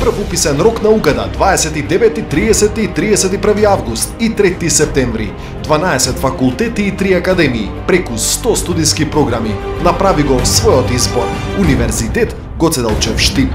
првуписен рок на угада 29, 30 и 31 август и 3 септември. 12 факултети и 3 академии, преку 100 студиски програми. Направи го својот избор. Универзитет Гоце Делчев Штип.